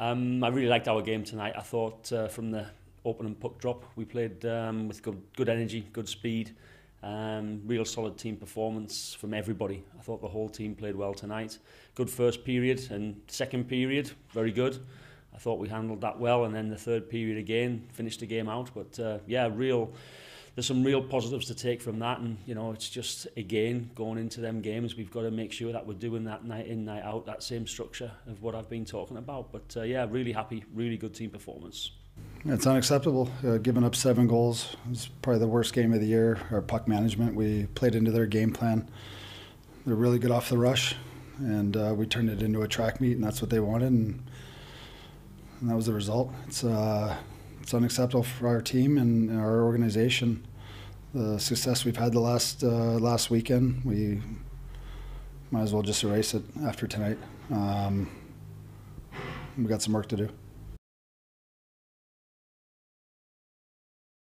Um, I really liked our game tonight. I thought uh, from the opening puck drop, we played um, with good, good energy, good speed, um, real solid team performance from everybody. I thought the whole team played well tonight. Good first period and second period, very good. I thought we handled that well, and then the third period again finished the game out. But uh, yeah, real. There's some real positives to take from that, and you know it's just again going into them games, we've got to make sure that we're doing that night in, night out, that same structure of what I've been talking about. But uh, yeah, really happy, really good team performance. It's unacceptable. Uh, giving up seven goals was probably the worst game of the year. Our puck management, we played into their game plan. They're really good off the rush, and uh, we turned it into a track meet, and that's what they wanted. And and that was the result. It's uh, it's unacceptable for our team and our organization. The success we've had the last uh, last weekend, we might as well just erase it after tonight. Um, we got some work to do.